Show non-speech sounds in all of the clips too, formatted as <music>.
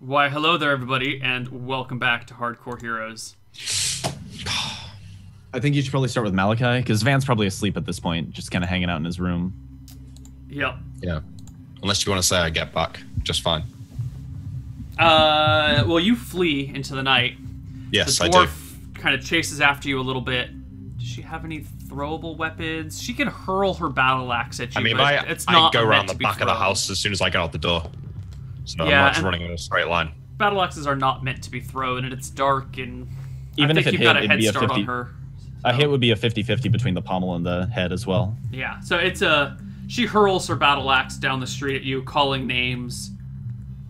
Why, hello there, everybody, and welcome back to Hardcore Heroes. I think you should probably start with Malachi because Van's probably asleep at this point, just kind of hanging out in his room. Yep. Yeah. Unless you want to say I get back, just fine. Uh, well, you flee into the night. Yes, the I do. dwarf kind of chases after you a little bit. Does she have any throwable weapons? She can hurl her battle axe at you. I mean, but I, it's I go around the be back of the house as soon as I get out the door. So Yeah, I'm not just and- running in a straight line. Battle axes are not meant to be thrown, and it's dark, and Even I if it you've got hit, a it'd head be a start 50 on her. A hit would be a 50-50 between the pommel and the head as well. Yeah, so it's a she hurls her battle axe down the street at you, calling names.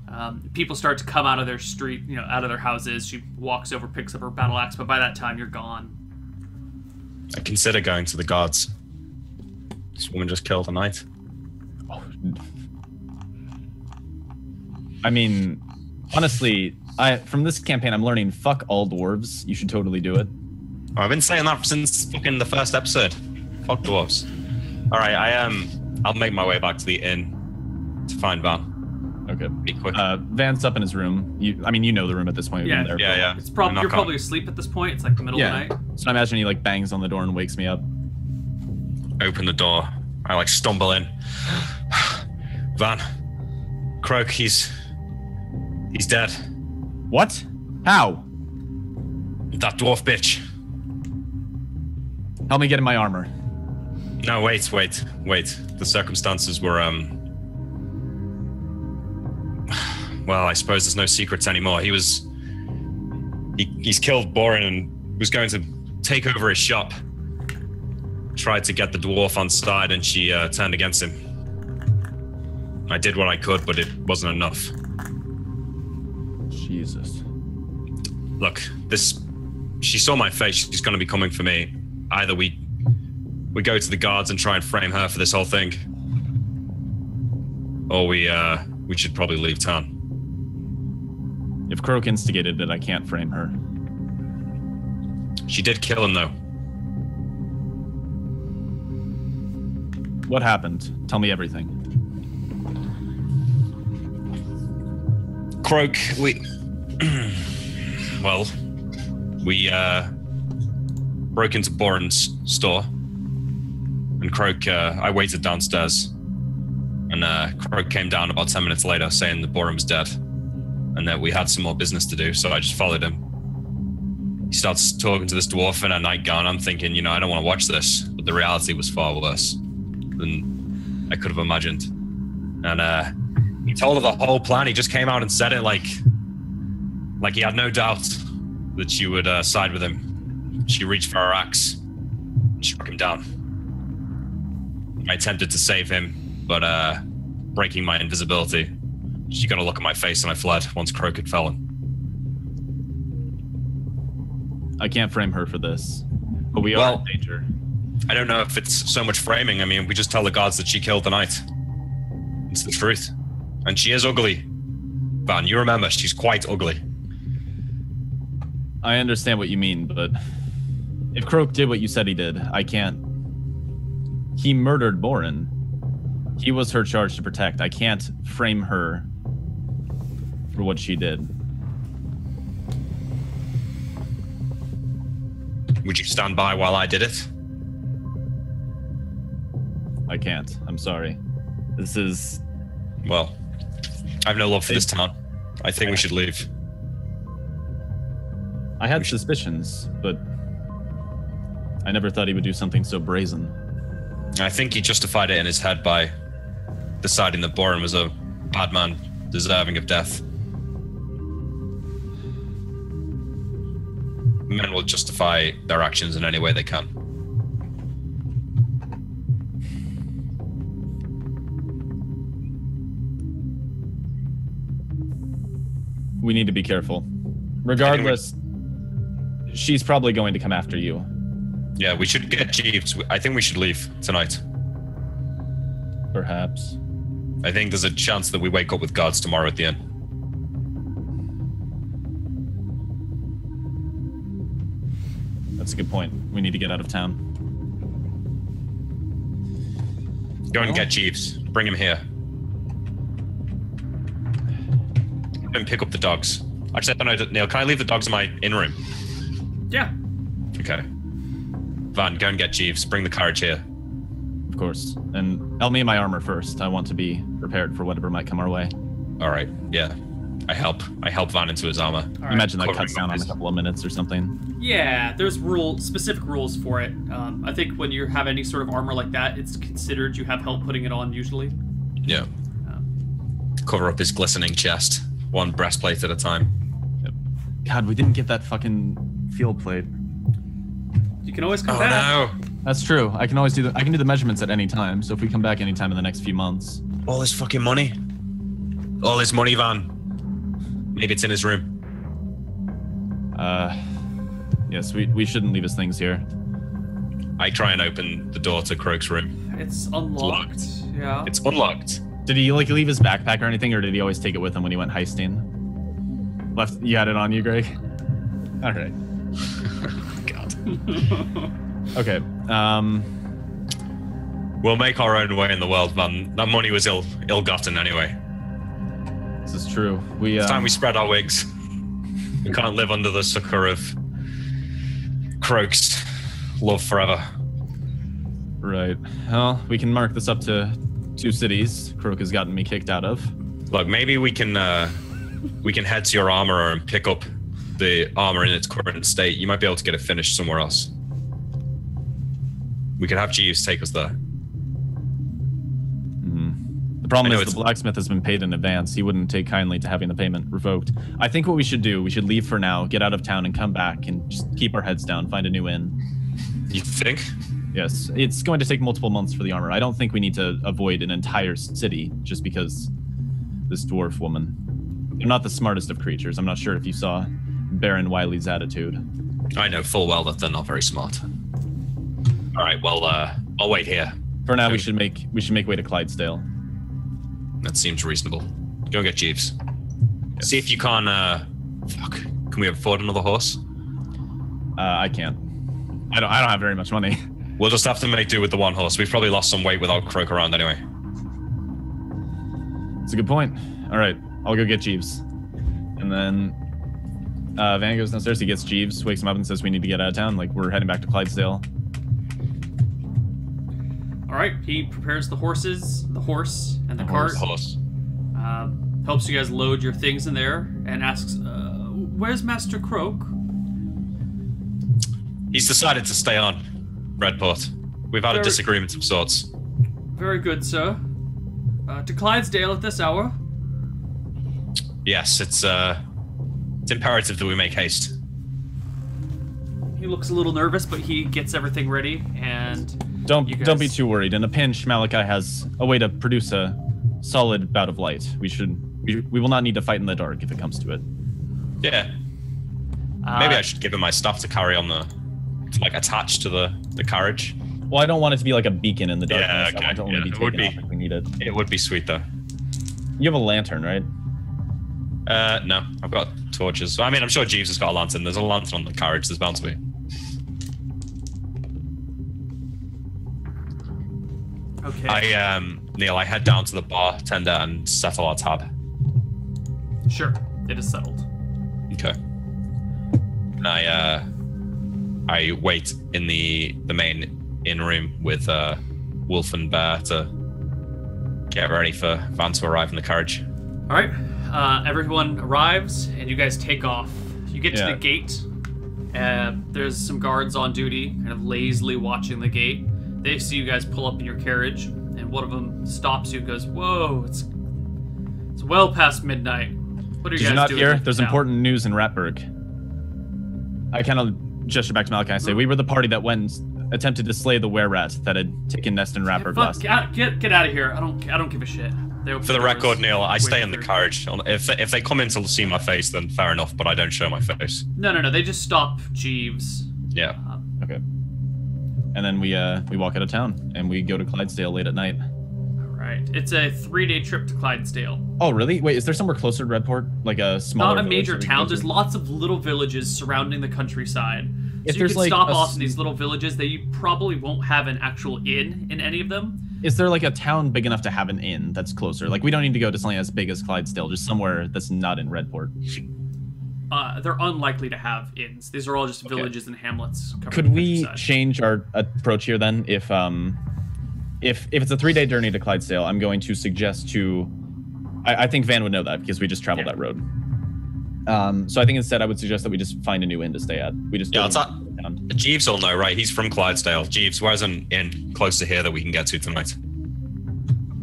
Um, people start to come out of their street, you know, out of their houses. She walks over, picks up her battle axe, but by that time you're gone. I consider going to the guards. This woman just killed a knight. I mean, honestly, I from this campaign I'm learning fuck all dwarves. You should totally do it. I've been saying that since fucking the first episode. Fuck dwarves. All right, I um, I'll make my way back to the inn to find Van. Okay. Be quick. Uh, Van's up in his room. You, I mean, you know the room at this point. You've Yeah, been there. yeah, yeah. It's probably you're on. probably asleep at this point. It's like the middle Yeah. of the night. So I imagine he like bangs on the door and wakes me up. Open the door. I like stumble in. <sighs> Van, Croak, he's he's dead. What? How? That dwarf bitch. Help me get in my armor. No, wait, wait, wait. The circumstances were, um. Well, I suppose there's no secrets anymore. He was. He, he's killed Borin and was going to take over his shop. Tried to get the dwarf on side and she uh, turned against him. I did what I could, but it wasn't enough. Jesus. Look, this. She saw my face. She's going to be coming for me. Either we. We go to the guards and try and frame her for this whole thing. Or we, uh. We should probably leave town. If Croak instigated it, I can't frame her. She did kill him, though. What happened? Tell me everything. Croak, we. <clears throat> well, we, uh. Broke into Boren's store. And Croak, uh, I waited downstairs. And, uh, Croak came down about 10 minutes later saying that Boren was dead. And that we had some more business to do, so I just followed him. He starts talking to this dwarf in a nightgown. I'm thinking, you know, I don't want to watch this. But the reality was far worse than I could have imagined. And, uh, he told her the whole plan. He just came out and said it like, like he had no doubt that she would uh, side with him. She reached for her axe, and struck him down. I attempted to save him, but uh, breaking my invisibility, she got a look at my face, and I fled once Croak had fallen. I can't frame her for this. But we are Well- in danger. I don't know if it's so much framing. I mean, we just tell the guards that she killed the knight. It's the truth, and she is ugly. Van, you remember she's quite ugly. I understand what you mean, but if Croak did what you said he did, I can't. He murdered Boren. He was her charge to protect. I can't frame her for what she did. Would you stand by while I did it? I can't. I'm sorry. This is. Well, I have no love for this town. I think we should leave. I had suspicions, but I never thought he would do something so brazen. I think he justified it in his head by deciding that Boren was a bad man deserving of death. Men will justify their actions in any way they can. We need to be careful. Regardless, she's probably going to come after you. Yeah, we should get Jeeves. I think we should leave tonight. Perhaps. I think there's a chance that we wake up with guards tomorrow at the inn. That's a good point. We need to get out of town. Go and get Jeeves. Bring him here. and pick up the dogs. Actually, I don't know, Neal. Can I leave the dogs in my in room? Yeah. Okay. Van, go and get Jeeves. Bring the carriage here. Of course. And help me in my armor first. I want to be prepared for whatever might come our way. All right. Yeah. I help. I help Van into his armor. All right. Imagine that Covering cuts down on a couple of minutes or something. Yeah, there's rule specific rules for it. Um, I think when you have any sort of armor like that, it's considered you have help putting it on usually. Yeah. Cover up his glistening chest, one breastplate at a time. God, we didn't get that fucking field plate. You can always come Oh back. no! That's true. I can always do the I can do the measurements at any time. So if we come back anytime in the next few months, All this fucking money. All this money, Van. Maybe it's in his room. uh, yes, we we shouldn't leave his things here. I try and open the door to Croak's room. It's unlocked. locked. Yeah. It's unlocked. Did he like leave his backpack or anything, or did he always take it with him when he went heisting? Left. You had it on you, Greg. All right. God. <laughs> Okay. Um. We'll make our own way in the world, man. That money was ill ill-gotten anyway. This is true. We. It's time Um, we spread our wings. We can't live under the succor of Croak's love forever. right. Well, we can mark this up to two cities. Croak has gotten me kicked out of. Look, maybe we can uh, we can head to your armorer and pick up the armor in its current state. You might be able to get it finished somewhere else. We could have Jeeves take us there. Hmm. The problem is the blacksmith has been paid in advance. He wouldn't take kindly to having the payment revoked. I think what we should do, we should leave for now, get out of town, and come back and just keep our heads down, find a new inn. You think? Yes, it's going to take multiple months for the armor. I don't think we need to avoid an entire city just because this dwarf woman. They're not the smartest of creatures. I'm not sure if you saw Baron Wiley's attitude. I know full well that they're not very smart. All right. Well, uh, I'll wait here. For now, we should make we should make way to Clydesdale. That seems reasonable. Go get Jeeves. See if you can. Uh, fuck. Can we afford another horse? Uh, I can't. I don't. I don't have very much money. <laughs> We'll just have to make do with the one horse. We've probably lost some weight without Croak around anyway. It's a good point. All right, I'll go get Jeeves, and then uh, Van goes downstairs. He gets Jeeves, wakes him up, and says, "We need to get out of town. Like we're heading back to Clydesdale." All right. He prepares the horses, the horse, and the, The cart. horse. Horse. Um, helps you guys load your things in there, and asks, uh, "Where's Master Croak?" He's decided to stay on Redport. We've had a disagreement of sorts. Very good, sir. Uh, to Clydesdale at this hour. Yes, it's uh, it's imperative that we make haste. He looks a little nervous, but he gets everything ready, and Don't You don't be too worried. In a pinch, Malachi has a way to produce a solid bout of light. We should we, we will not need to fight in the dark if it comes to it. Yeah, uh, maybe I should give him my stuff to carry on the, to like attach to the the carriage. Well, I don't want it to be like a beacon in the dark. Yeah, darkness. okay, I want it to only yeah, be it taken would be. off if we need it. It would be sweet though. You have a lantern, right? Uh, no, I've got torches. I mean, I'm sure Jeeves has got a lantern. There's a lantern on the carriage. There's bound to be. Okay. I um, Neal, I head down to the bartender and settle our tab. Sure. It is settled. Okay. And I uh, I wait in the the main in room with uh, Wolf and Bear to get ready for Van to arrive in the carriage. All right. Uh, everyone arrives, and you guys take off. You get to Yeah. the gate. Uh, there's some guards on duty, kind of lazily watching the gate. They see you guys pull up in your carriage, and one of them stops you and goes, "Whoa, it's it's well past midnight. What are you Did guys you not doing hear? There's town?" important news in Ratburg. I kind of gesture back to Malachi and say, "We were the party that went attempted to slay the were rat that had taken nest in Ratburg last." get, get get out of here. I don't I don't give a shit. They open For the record, Neal, I stay in the carriage. If if they come in to see my face, then fair enough. But I don't show my face. No, no, no. They just stop Jeeves. Yeah. Okay. And then we uh we walk out of town and we go to Clydesdale late at night. All right. It's a three-day trip to Clydesdale. Oh really? Wait, is there somewhere closer to Redport? Like a smaller Not a major that town. There's lots of little villages surrounding the countryside. If so you there's, can like, stop a off in these little villages. They probably won't have an actual inn in any of them. Is there like a town big enough to have an inn that's closer? Like we don't need to go to something as big as Clydesdale, just somewhere that's not in Redport. Uh, they're unlikely to have inns. These are all just villages and hamlets. Could we change our approach here then? If um, if if it's a three day journey to Clydesdale, I'm going to suggest to. I, I think Van would know that because we just traveled Yeah. that road. Um, so I think instead I would suggest that we just find a new inn to stay at. We just Yeah, it's not- down. Jeeves will know, right? He's from Clydesdale. Jeeves, where's an inn close to here that we can get to tonight?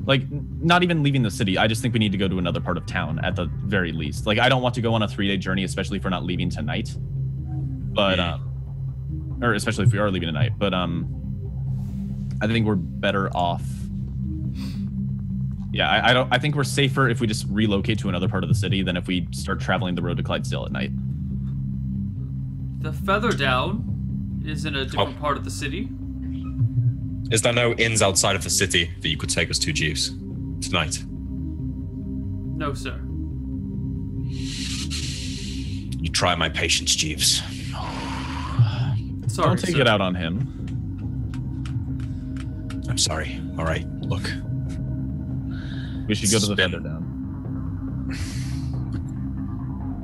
like not even leaving the city. I just think we need to go to another part of town at the very least. Like I don't want to go on a three day journey, especially if we're not leaving tonight. But Yeah. um, or especially if we are leaving tonight. But um, I think we're better off. Yeah, I, I don't. I think we're safer if we just relocate to another part of the city than if we start traveling the road to Clydesdale at night. The Feather Down is in a different Oh. part of the city. Is there no inns outside of the city that you could take us to, Jeeves, tonight? No, sir. You try my patience, Jeeves. Sorry. don't take sir. it out on him. I'm sorry. All right, look. We should go to the Spin. feather down.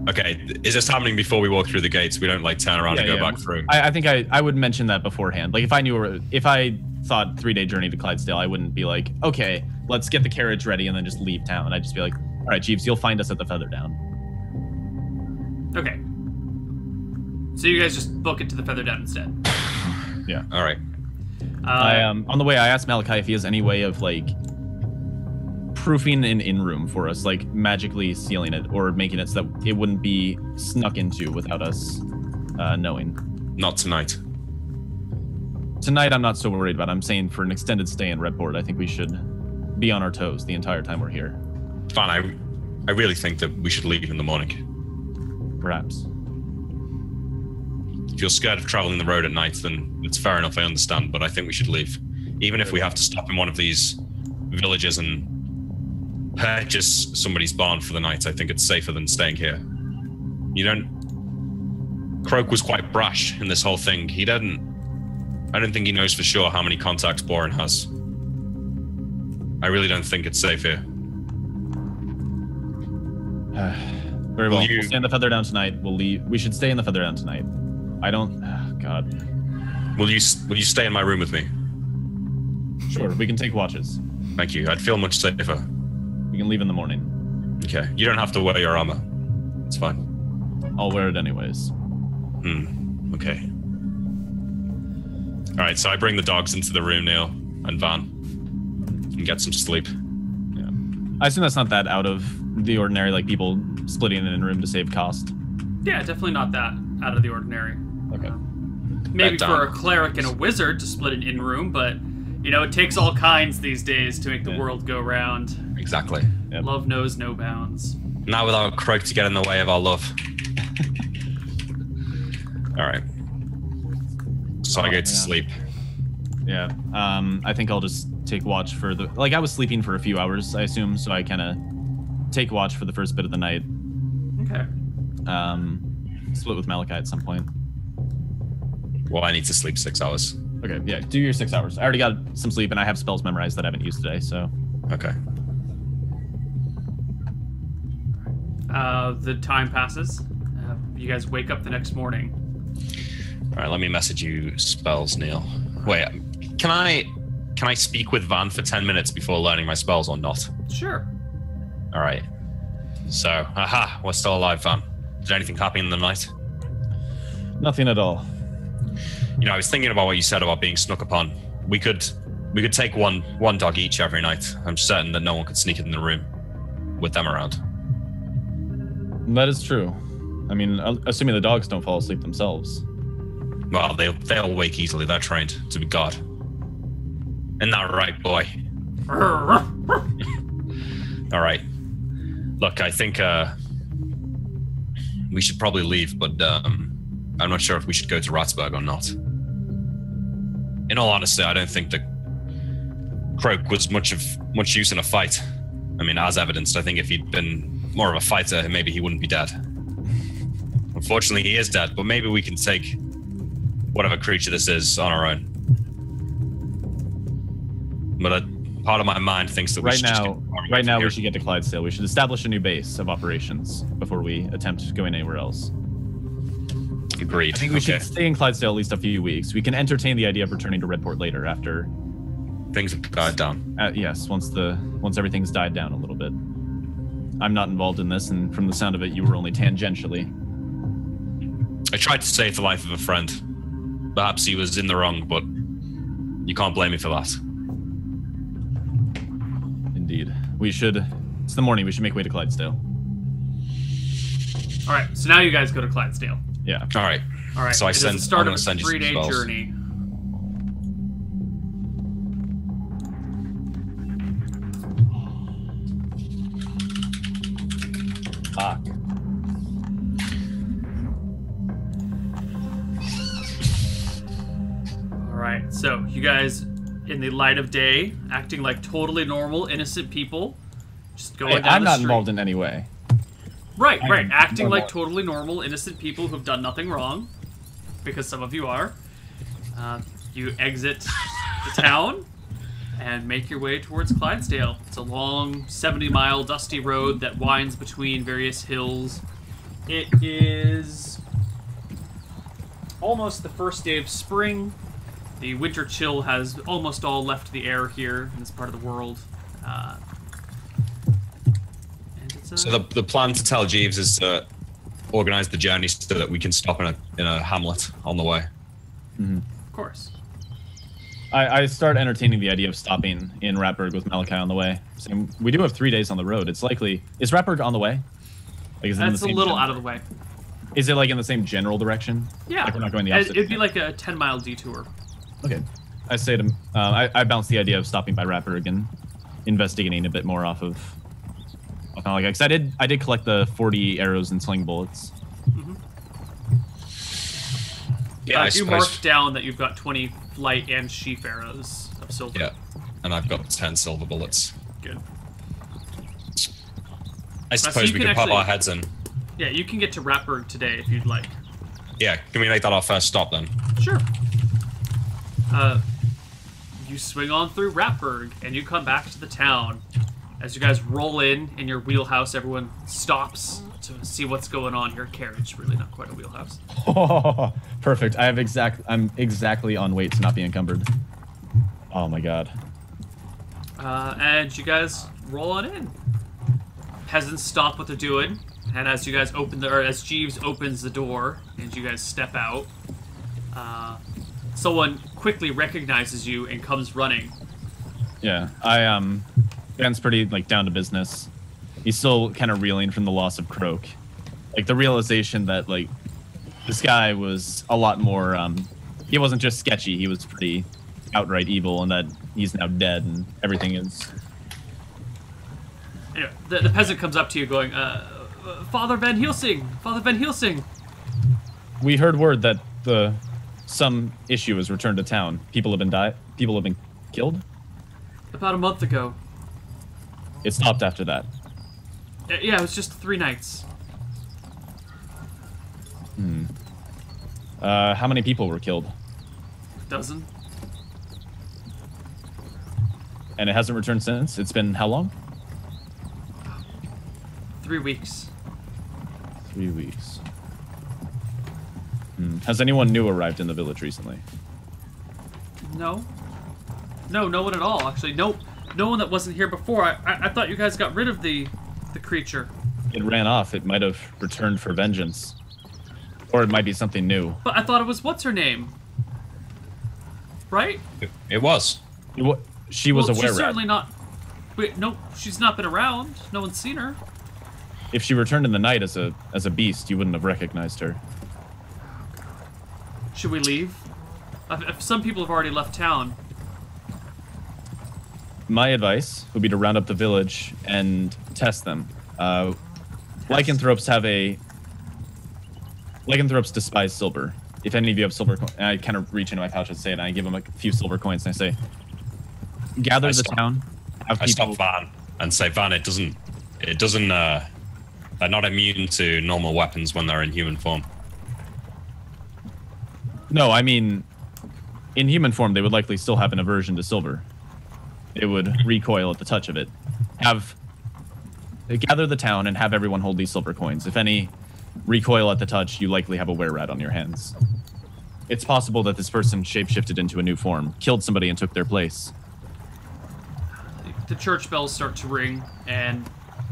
Okay, is this happening before we walk through the gates? We don't like turn around Yeah, and go yeah. back through. I, I think I, I would mention that beforehand. Like if I knew if I thought three day journey to Clydesdale, I wouldn't be like, okay, let's get the carriage ready and then just leave town. I'd just be like, all right, Jeeves, you'll find us at the Feather Down. Okay. So you guys just book it to the Feather Down instead. <sighs> Yeah. All right. Uh, I um on the way I asked Malachi if he has any way of like proofing an in room for us, like magically sealing it or making it so that it wouldn't be snuck into without us uh, knowing. Not tonight. Tonight I'm not so worried about. I'm saying for an extended stay in Redport, I think we should be on our toes the entire time we're here. Fine. I, I really think that we should leave in the morning. Perhaps. If you're scared of traveling the road at night, then it's fair enough. I understand, but I think we should leave, even if we have to stop in one of these villages and purchase somebody's barn for the night. I think it's safer than staying here. You don't. Croak was quite brash in this whole thing. He didn't. I don't think he knows for sure how many contacts Boren has. I really don't think it's safe here. <sighs> Very well. you- We'll stay in the feather down tonight. We'll leave. We should stay in the feather down tonight. I don't. ah, God. Will you Will you stay in my room with me? Sure. We can take watches. Thank you. I'd feel much safer. We can leave in the morning. Okay. You don't have to wear your armor. It's fine. I'll wear it anyways. Hmm. Okay. All right. So I bring the dogs into the room, Neal and Van, and get some sleep. Yeah. I assume that's not that out of the ordinary, like people splitting in a room to save cost. yeah, definitely not that out of the ordinary. Okay. Maybe for a cleric and a wizard to split an in room, but you know it takes all kinds these days to make the Yeah. world go round. Exactly. Yep. Love knows no bounds. Not without a Croak to get in the way of our love. <laughs> All right. So I Oh, go to yeah. sleep. Yeah. Um, I think I'll just take watch for the. Like I was sleeping for a few hours, I assume, so I kind of take watch for the first bit of the night. Okay. Um, split with Malachi at some point. Well, I need to sleep six hours. Okay. Yeah. Do your six hours. I already got some sleep, and I have spells memorized that I haven't used today. So Okay. Uh, the time passes. Uh, you guys wake up the next morning. All right. Let me message you spells, Neal. Wait. Can I can I speak with Van for ten minutes before learning my spells or not? Sure. All right. So, aha, we're still alive, Van. Did anything happen in the night? nothing at all. You know, I was thinking about what you said about being snuck upon. We could we could take one one dog each every night. I'm certain that no one could sneak in the room with them around. That is true. I mean, uh, assuming the dogs don't fall asleep themselves. Well, they they'll wake easily. They're trained to be God. Isn't that right, boy? <laughs> All right. Look, I think uh, we should probably leave, but um, I'm not sure if we should go to Ratsburg or not. In all honesty, I don't think that Croak was much of much use in a fight. I mean, as evidenced, I think if he'd been more of a fighter, maybe he wouldn't be dead. Unfortunately, he is dead, but maybe we can take whatever creature this is on our own. But I, part of my mind thinks that we Right should now, right now here. we should get to Clydesdale. We should establish a new base of operations before we attempt going anywhere else. Agreed. I think we okay. should stay in Clydesdale at least a few weeks. We can entertain the idea of returning to Redport later after Things have died down. Uh, yes, once the once everything's died down a little bit. I'm not involved in this, and from the sound of it, you were only tangentially. I tried to save the life of a friend. Perhaps he was in the wrong, but you can't blame me for that. Indeed, we should. It's the morning. We should make way to Clydesdale. All right, so now you guys go to Clydesdale. Yeah. All right. All right, So I it is send- start I'm gonna a send you some three-day spells. journey. Fuck. All right, so you guys, in the light of day, acting like totally normal, innocent people, just going Hey, down I'm the not street. involved in any way. Right, right. Acting normal. like totally normal, innocent people who've done nothing wrong, because some of you are. Uh, you exit the <laughs> town and make your way towards Clydesdale. It's a long 70 mile dusty road that winds between various hills. It is almost the first day of spring. The winter chill has almost all left the air here in this part of the world. Uh, So the, the plan to tell Jeeves is to organize the journey so that we can stop in a in a hamlet on the way. of course. I, I start entertaining the idea of stopping in Ratburg with Malachi on the way. Same, we do have three days on the road. It's likely. Is Ratburg on the way? Like, is it in the That's a little gen- out of the way. Is it like in the same general direction? Yeah, Like we're not going the It- opposite. It'd be like a ten mile detour. Okay. I say to, uh, I, I bounce the idea of stopping by Ratburg and investigating a bit more off of, off Malachi. Because I did, I did collect the 40 arrows and sling bullets. Yeah, uh, I you suppose. marked down that you've got twenty flight and sheaf arrows of silver. Yeah, and I've got ten silver bullets. Good. I so suppose you we can could pop our heads in. Yeah, you can get to Ratburg today if you'd like. Yeah, can we make that our first stop then? Sure. Uh, you swing on through Ratburg and you come back to the town. As you guys roll in in your wheelhouse, everyone stops to see what's going on. Your carriage, really not quite a wheelhouse. <laughs> Perfect. I have exact, I'm exactly on weight to not be encumbered. Oh my god. Uh, and you guys roll on in. Peasants stop what they're doing, and as you guys open the, or as Jeeves opens the door, and you guys step out, uh, someone quickly recognizes you and comes running. Yeah, I um, Ben's pretty like down to business. He's still kind of reeling from the loss of Croak, like the realization that like this guy was a lot more. Um, he wasn't just sketchy; he was pretty outright evil, and that he's now dead, and everything is. Anyway, the, the peasant comes up to you, going, uh, "Father Van Helsing, Father Van Helsing." We heard word that the some issue has returned to town. People have been died. People have been killed. About a month ago. It stopped after that. Uh, yeah, it was just three nights. Hmm. Uh, how many people were killed? A dozen. And it hasn't returned since. It's been how long? Three weeks. Three weeks. Hmm. Has anyone new arrived in the village recently? No. No, no one at all. Actually, no, no one that wasn't here before. I, I, I thought you guys got rid of the, the creature. It ran off. It might have returned for vengeance. Or it might be something new. But I thought it was what's her name. Right? It, it was. It wa- She was well, a she's certainly not. Wait, no, she's not been around. No one's seen her. If she returned in the night as a as a beast, you wouldn't have recognized her. Should we leave? If some people have already left town. My advice would be to round up the village and test them. Uh, lycanthropes have a lycanthropes despise silver. If any of you have silver, co- and I kind of reach into my pouch and say it, and I give them a few silver coins, and I say, gather I the stop- town, have I people. stop Van and say, Van, it doesn't, it doesn't. uh They're not immune to normal weapons when they're in human form. No, I mean, in human form, they would likely still have an aversion to silver. It would recoil at the touch of it. Have gather the town and have everyone hold these silver coins. If any recoil at the touch, you likely have a were rat on your hands. It's possible that this person shapeshifted into a new form, killed somebody, and took their place. The church bells start to ring, and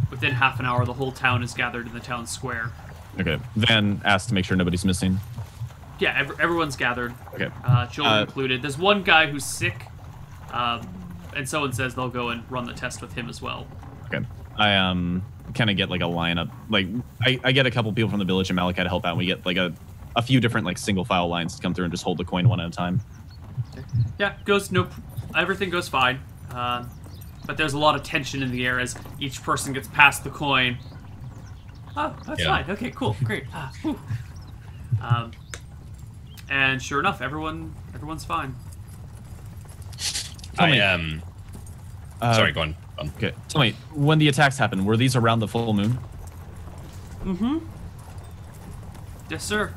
within half an hour, the whole town is gathered in the town square. Okay. Van asked to make sure nobody's missing. Yeah, ev- everyone's gathered, Okay. uh, children Uh, included. There's one guy who's sick, um, and someone says they'll go and run the test with him as well. Okay. I um kind of get like a lineup. Like I, I get a couple people from the village and Malachi to help out. And we get like a, a few different like single file lines to come through and just hold the coin one at a time. Yeah, goes no, everything goes fine. Uh, but there's a lot of tension in the air as each person gets past the coin. Oh, that's Yeah. fine. Okay, cool, great. Ah, um, and sure enough, everyone, everyone's fine. Tell I me- um. Uh, sorry, go on. go on. Okay. Tell me, when the attacks happened, were these around the full moon? Mm-hmm. Yes, sir.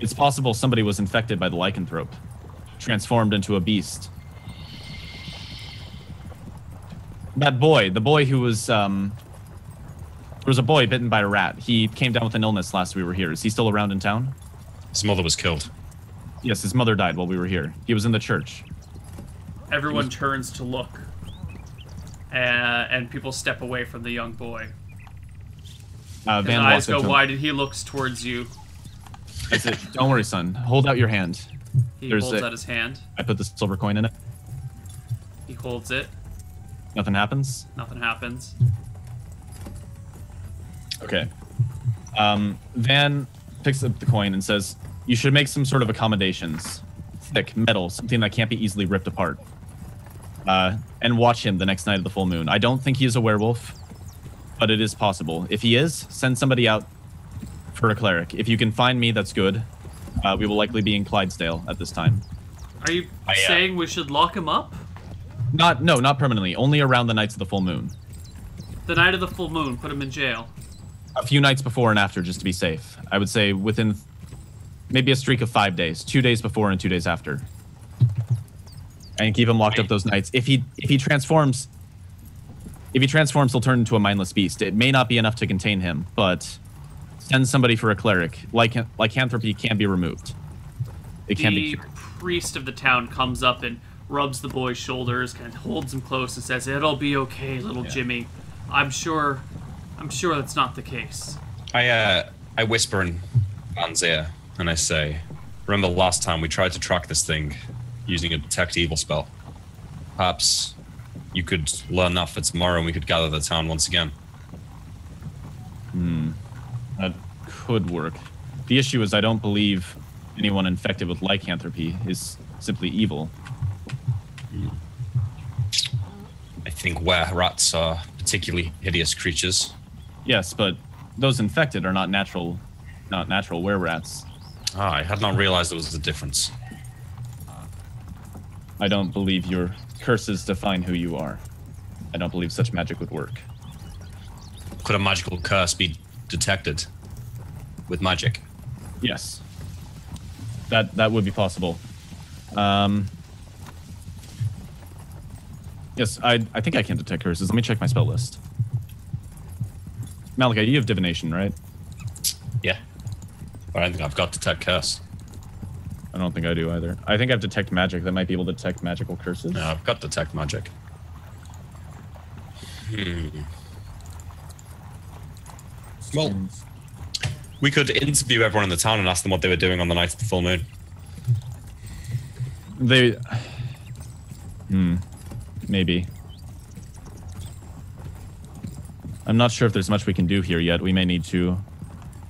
It's possible somebody was infected by the lycanthrope, transformed into a beast. That boy, the boy who was um there was a boy bitten by a rat. He came down with an illness last we were here. Is he still around in town? His mother was killed. Yes, his mother died while we were here. He was in the church. Everyone turns to look, uh, and people step away from the young boy. Uh, His Van eyes go wide, and he looks towards you. I said, "Don't worry, son. Hold out your hand. He There's holds a- out his hand. I put the silver coin in it. He holds it. Nothing happens. Nothing happens. Okay. Um, Van picks up the coin and says, "You should make some sort of accommodations. Thick metal, something that can't be easily ripped apart. Uh, and watch him the next night of the full moon. I don't think he is a werewolf, but it is possible. If he is, send somebody out for a cleric. If you can find me, that's good. Uh, we will likely be in Clydesdale at this time. Are you I, uh, saying we should lock him up? Not, no, not permanently. Only around the nights of the full moon. The night of the full moon, put him in jail. a few nights before and after just to be safe. I would say within maybe a streak of five days, two days before and two days after, and keep him locked up those nights. If he if he transforms, if he transforms, he'll turn into a mindless beast. It may not be enough to contain him, but send somebody for a cleric. Like lycanthropy can be removed. It can be the cured. priest of the town comes up and rubs the boy's shoulders, kind of holds him close, and says, "It'll be okay, little Yeah. Jimmy. I'm sure, I'm sure that's not the case." I uh, I whisper in Van's ear and I say, "Remember last time we tried to track this thing using a detect evil spell? Perhaps you could learn that for tomorrow, and we could gather the town once again." Hmm. That could work. The issue is I don't believe anyone infected with lycanthropy is simply evil. I think were rats are particularly hideous creatures. Yes, but those infected are not natural, not natural were rats. Ah, I had not realized there was a difference. I don't believe your curses define who you are. I don't believe such magic would work. Could a magical curse be detected with magic? Yes, that that would be possible. Um, yes, I I think I can detect curses. Let me check my spell list. Malachi, you have divination, right? Yeah. But I don't think I've got detect curse. I don't think I do either. I think I have detect magic that might be able to detect magical curses. No, I've got detect magic. Hmm. Well, we could interview everyone in the town and ask them what they were doing on the night of the full moon. They. Hmm. Maybe. I'm not sure if there's much we can do here yet. We may need to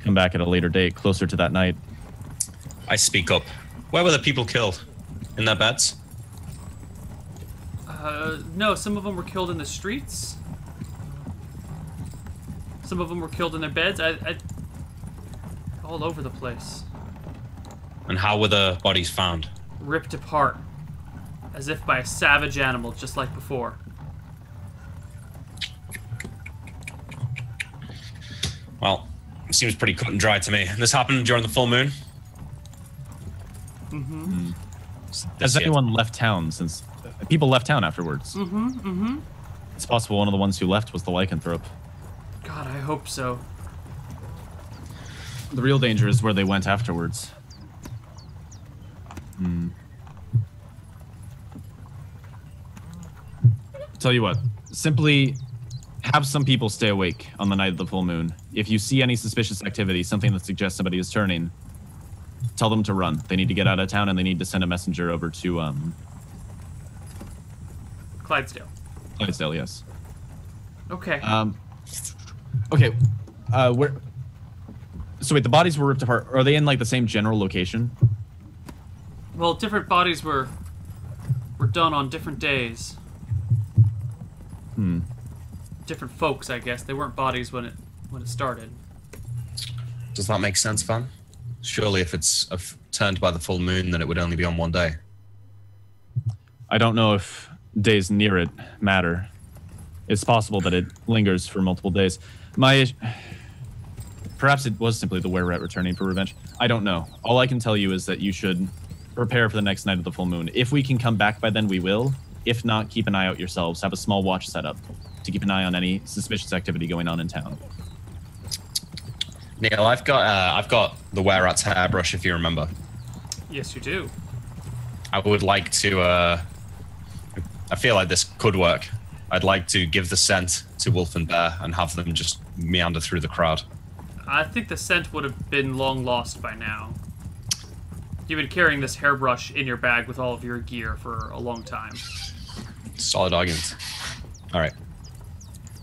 come back at a later date, closer to that night. I speak up. Where were the people killed? In their beds? Uh, no, some of them were killed in the streets. Some of them were killed in their beds. I, I all over the place, And how were the bodies found? ripped apart, as if by a savage animal, just like before. Well, it seems pretty cut and dry to me. This happened during the full moon? Mm-hmm. Has This year. anyone left town since? People left town afterwards. Mm-hmm. Mm-hmm. It's possible one of the ones who left was the lycanthrope. God, I hope so. The real danger is where they went afterwards. Hmm. Tell you what, simply have some people stay awake on the night of the full moon. If you see any suspicious activity, something that suggests somebody is turning, tell them to run. They need to get out of town and they need to send a messenger over to um Clydesdale. Clydesdale, yes. Okay. Um Okay. Uh where So wait, the bodies were ripped apart. Are they in like the same general location? well, different bodies were were done on different days. Hmm. Different folks, I guess. They weren't bodies when it when it started. Does that make sense, Van? Surely, if it's uh, turned by the full moon, then it would only be on one day. I don't know if days near it matter. It's possible that it lingers for multiple days. My perhaps it was simply the were rat returning for revenge. I don't know. All I can tell you is that you should prepare for the next night of the full moon. If we can come back by then, we will. If not, keep an eye out yourselves. Have a small watch set up to keep an eye on any suspicious activity going on in town. Neal, I've got uh, I've got the Were Rat's hairbrush, if you remember. Yes, you do. I would like to. Uh, I feel like this could work. I'd like to give the scent to Wolf and Bear and have them just meander through the crowd. I think the scent would have been long lost by now. You've been carrying this hairbrush in your bag with all of your gear for a long time. Solid argument. All right.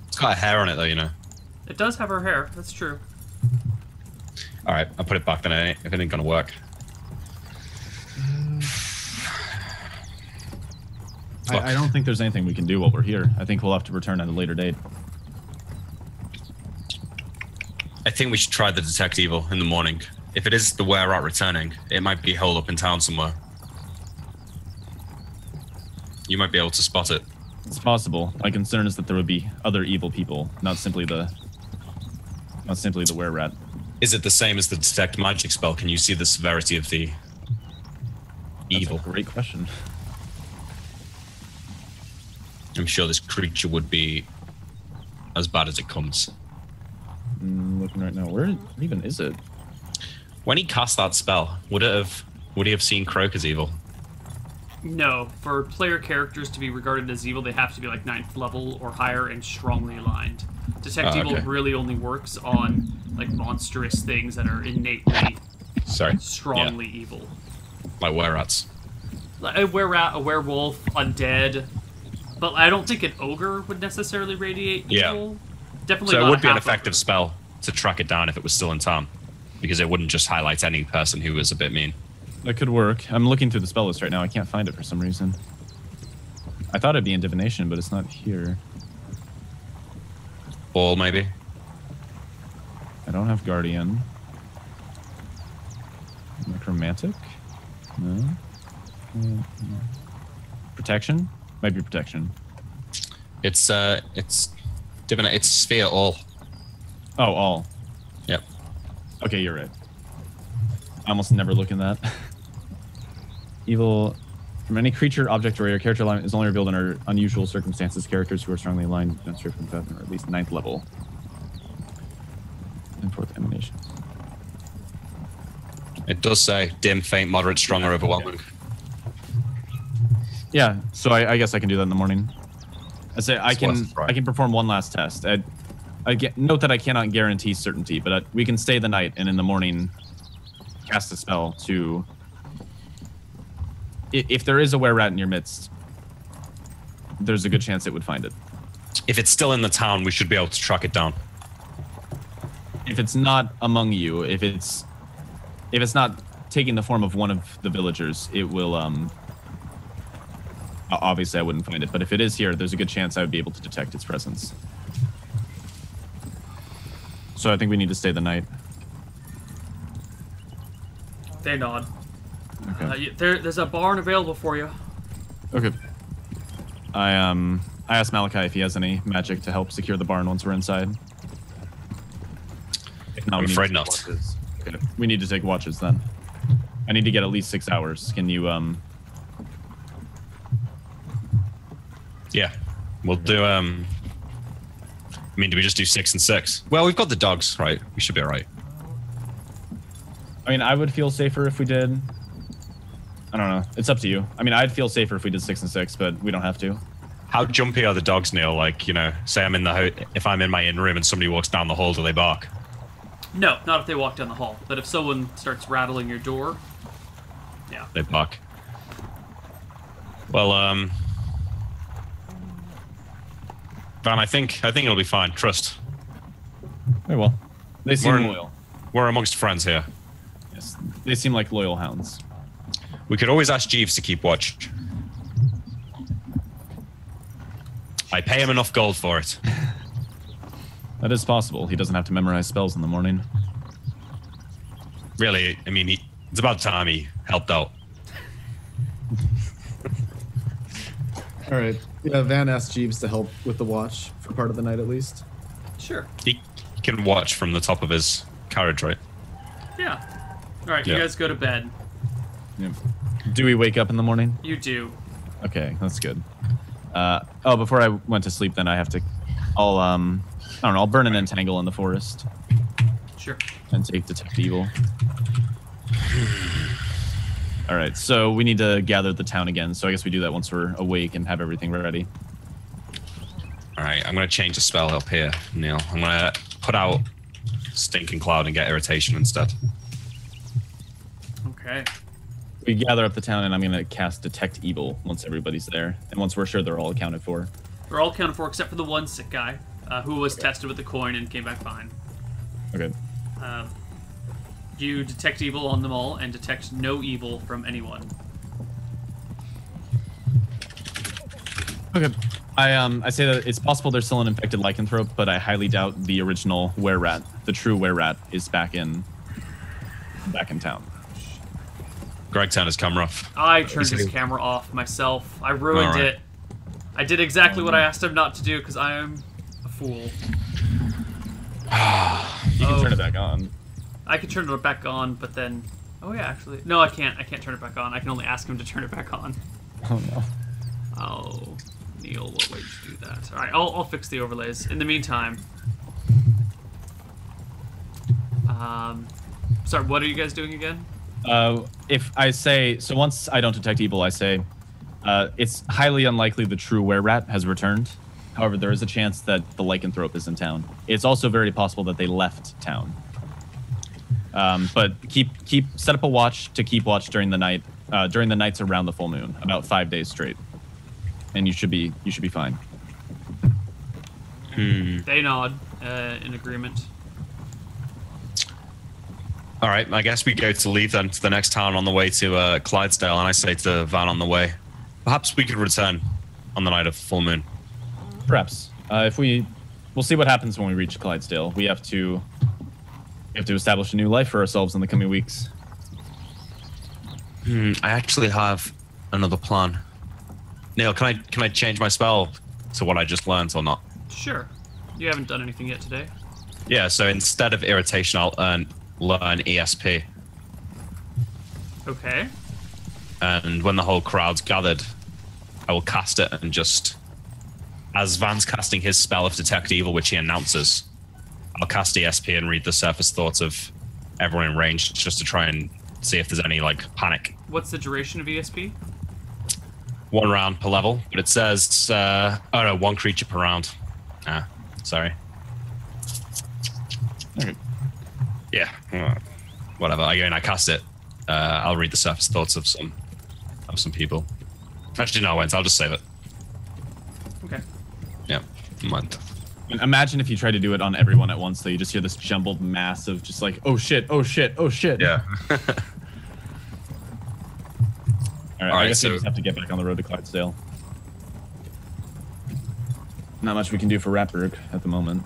It's got a hair on it, though, you know. It does have her hair. That's true. All right, I'll put it back then it if it ain't gonna work. I, I don't think there's anything we can do while we're here. I think we'll have to return at a later date. I think we should try the detect evil in the morning. If it is the Were Rat returning, it might be holed up in town somewhere. You might be able to spot it. It's possible. My concern is that there would be other evil people, not simply the not simply the were rat. Is it the same as the detect magic spell? Can you see the severity of the That's evil? a great question. I'm sure this creature would be as bad as it comes. Mm, looking right now, where even is it? When he cast that spell, would it have would he have seen Croak as evil? No, for player characters to be regarded as evil, they have to be like ninth level or higher and strongly aligned. Detect Oh, evil really only works on like monstrous things that are innately Sorry. strongly evil. Like were rats. Like a were rat, a werewolf, undead. But I don't think an ogre would necessarily radiate evil. Yeah. Definitely So it would be an effective ogre. spell to track it down if it was still in town. Because it wouldn't just highlight any person who was a bit mean. That could work. I'm looking through the spell list right now. I can't find it for some reason. I thought it'd be in divination, but it's not here. Ball maybe? I don't have guardian. Necromantic? No. Mm, mm. Protection? Might be protection. It's uh it's divina it's sphere all. Oh, all. Yep. Okay, you're right. I almost never look in that. <laughs> Evil from any creature, object, or area. Character alignment is only revealed under unusual circumstances. Characters who are strongly aligned demonstrate from path or at least ninth level. And fourth emanation. It does say dim, faint, moderate, strong, or overwhelming. Yeah, so I, I guess I can do that in the morning. I say I can worth a try. I can perform one last test. I, I get, note that I cannot guarantee certainty, but uh, we can stay the night and in the morning cast a spell to. If there is a were rat in your midst, there's a good chance it would find it. If it's still in the town, we should be able to track it down. If it's not among you, if it's if it's not taking the form of one of the villagers, it will um. Obviously, I wouldn't find it, but if it is here, there's a good chance I would be able to detect its presence. So I think we need to stay the night. They nod. Okay. Uh, you, there, there's a barn available for you. Okay. I um I asked Malachi if he has any magic to help secure the barn once we're inside. If not, I'm we need afraid not. watches. Okay. We need to take watches then. I need to get at least six hours. Can you um Yeah, we'll do. Um, I mean, do we just do six and six? Well, we've got the dogs, right? We should be all right. I mean, I would feel safer if we did. I don't know. It's up to you. I mean, I'd feel safer if we did six and six, but we don't have to. How jumpy are the dogs, Neal? Like, you know, say I'm in the ho- if I'm in my in room and somebody walks down the hall, do they bark? No, not if they walk down the hall. But if someone starts rattling your door, yeah. They buck. Well, um, Van, I think I think it'll be fine. Trust. Very well. They seem We're in- loyal. We're amongst friends here. Yes, they seem like loyal hounds. We could always ask Jeeves to keep watch. I pay him enough gold for it. <laughs> That is possible. He doesn't have to memorize spells in the morning. Really, I mean, he, it's about time he helped out. All right. Yeah, Van asked Jeeves to help with the watch for part of the night at least. Sure. He, he can watch from the top of his carriage, right? Yeah. All right, you guys go to bed. Yeah. Do we wake up in the morning? You do. Okay, that's good. Uh, oh, before I went to sleep, then I have to. I'll um, I don't know. I'll burn an entangle in the forest Sure. and take detect evil. All right, so we need to gather the town again. So I guess we do that once we're awake and have everything ready. All right, I'm gonna change the spell up here, Neal. I'm gonna put out stinking cloud and get irritation instead. Okay. We gather up the town, and I'm gonna cast detect evil once everybody's there, and once we're sure they're all accounted for. They're all accounted for except for the one sick guy uh, who was tested with the coin and came back fine. Okay. Um, you detect evil on them all and detect no evil from anyone. Okay. I um I say that it's possible there's still an infected lycanthrope, but I highly doubt the original were rat, the true were rat, is back in back in town. Greg turned his camera off. I turned Is his camera off myself. I ruined Alright. it. I did exactly what I asked him not to do because I am a fool. You can Oh. turn it back on. I could turn it back on, but then. Oh yeah, actually, no, I can't. I can't turn it back on. I can only ask him to turn it back on. Oh no. Oh, Neal, what way to do that? All right, I'll, I'll fix the overlays. In the meantime, um, sorry, what are you guys doing again? Uh, if I say so, once I don't detect evil, I say uh, it's highly unlikely the true were rat has returned. However, there is a chance that the lycanthrope is in town. It's also very possible that they left town. Um, but keep keep set up a watch to keep watch during the night uh, during the nights around the full moon, about five days straight, and you should be you should be fine. They nod uh, in agreement. All right, I guess we go to leave then to the next town on the way to uh, Clydesdale, and I say to Van on the way, perhaps we could return on the night of full moon. Perhaps uh, if we we'll see what happens when we reach Clydesdale. We have to we have to establish a new life for ourselves in the coming weeks. Hmm, I actually have another plan. Neal, can I can I change my spell to what I just learned or not? Sure. You haven't done anything yet today. Yeah, so instead of irritation, I'll earn learn ESP, Okay. and when the whole crowd's gathered, I will cast it and just as Van's casting his spell of detect evil, which he announces, I'll cast ESP and read the surface thoughts of everyone in range just to try and see if there's any like panic. What's the duration of ESP? One round per level, but it says uh, oh no, one creature per round. Ah, sorry. Okay. Yeah, whatever. Again, I cast it. Uh, I'll read the surface thoughts of some of some people. Actually, no, I won't. I'll just save it. Okay. Yeah, mind. Imagine if you try to do it on everyone at once, so you just hear this jumbled mass of just like, oh shit, oh shit, oh shit. Yeah. <laughs> <laughs> All right, I Alright, guess we so- just have to get back on the road to Clydesdale. Not much we can do for Ratberg at the moment.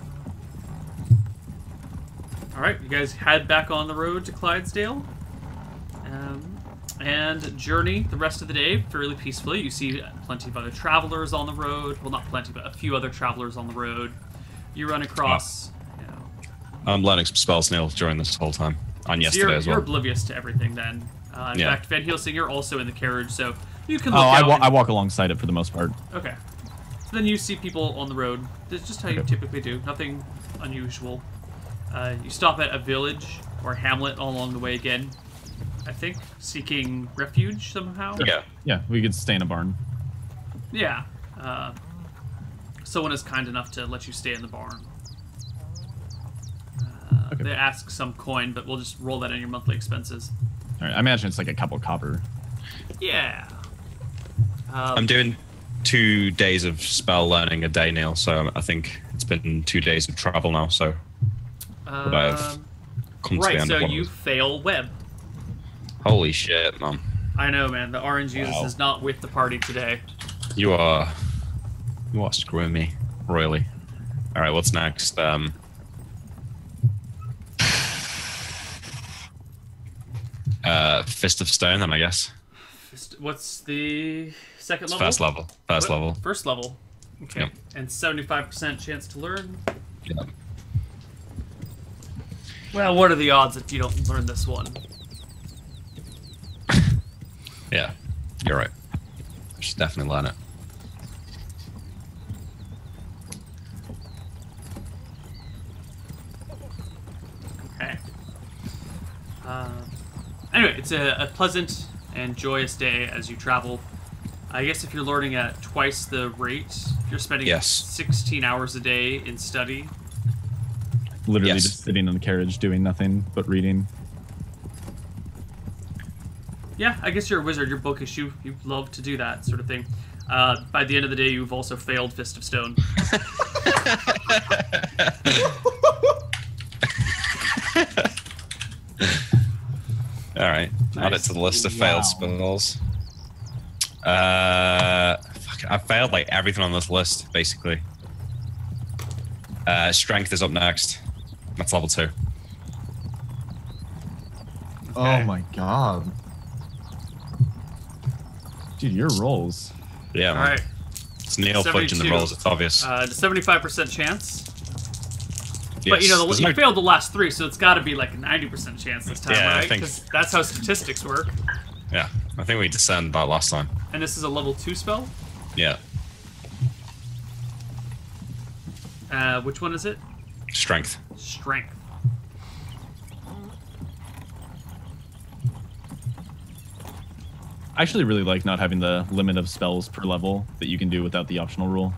All right, you guys head back on the road to Clydesdale, and journey the rest of the day fairly peacefully. You see plenty of other travelers on the road. Well, not plenty, but a few other travelers on the road. You run across. You know, I'm learning some spells, Neal, during this whole time. And so yesterday you're, as you're oblivious to everything then. Uh, in Yeah. fact, Van Helsing, you're also in the carriage, so you can Oh, I, wa- and- I walk alongside it for the most part. Okay. So then you see people on the road. That's just how you typically do. Nothing unusual. Uh, you stop at a village or hamlet along the way again. I think seeking refuge somehow. Yeah. Yeah, we could stay in a barn. Yeah. Uh, someone is kind enough to let you stay in the barn. Uh, Okay. They ask some coin, but we'll just roll that in your monthly expenses. All right, I imagine it's like a couple copper. Yeah. Um, I'm doing two days of spell learning a day, now, So I think it's been two days of travel now. So I have um, come to the right, end so of one. of you fail web. Holy shit, mom. I know, man. The orange Jesus Wow. is not with the party today. You are you are screwing me royally. All right, what's next? Um, <sighs> uh, Fist of Stone, then I guess. Just- What's the second It's level? first level. First What? level. First level. Okay. Yep. And 75% chance to learn. Yeah. Well, what are the odds that you don't learn this one? Yeah, you're right. I should definitely learn it. Okay. Uh, anyway, it's a, a pleasant and joyous day as you travel. I guess if you're learning at twice the rate, if you're spending Yes. 16 hours a day in study. Literally Yes. just sitting in the carriage doing nothing but reading. Yeah, I guess you're a wizard. You're bookish. You you love to do that sort of thing. Uh, by the end of the day, you've also failed Fist of Stone. <laughs> All right, add it to the list of Wow. failed spells. Uh, fuck, I failed like everything on this list basically. Uh, strength is up next. That's level two. Oh my god. Dude, your rolls. Yeah, All man. right, It's Neal fudging the rolls. It's obvious. uh, 75% chance. But you know, the, you no- failed the last three, so it's got to be like a 90% chance this time, Yeah, I right? think- 'Cause that's how statistics work. Yeah, I think we discerned that last time. And this is a level two spell. Yeah, Uh, which one is it? strength. Strength. I actually really like not having the limit of spells per level that you can do without the optional rule.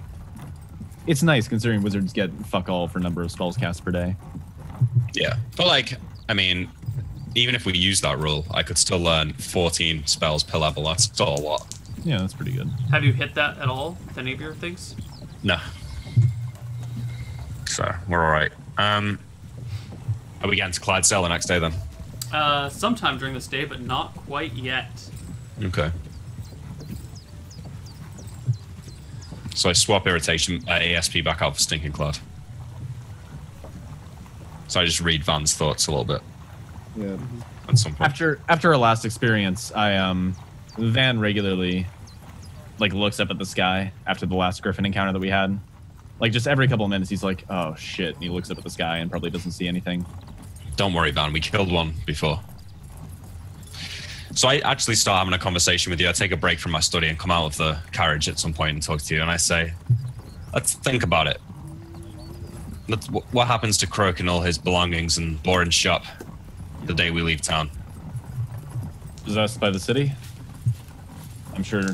It's nice considering wizards get fuck all for number of spells cast per day. Yeah, but like, I mean, even if we use that rule, I could still learn 14 spells per level. That's still a lot. Yeah, that's pretty good. Have you hit that at all with any of your things? No. So we're all right. Um, are we getting to Clydesdale the next day then? Uh, sometime during this day, but not quite yet. Okay. So I swap irritation uh, ESP back out for Stinking Cloud. So I just read Van's thoughts a little bit Yeah. at some point. After after our last experience, I um Van regularly like looks up at the sky after the last griffin encounter that we had. Like just every couple of minutes he's like, "Oh shit." And he looks up at the sky and probably doesn't see anything. Don't worry, Van. We killed one before. So I actually start having a conversation with you. I take a break from my study and come out of the carriage at some point and talk to you. And I say, let's think about it. Let's, what happens to Croak and all his belongings and Lauren's shop the day we leave town? Possessed by the city. I'm sure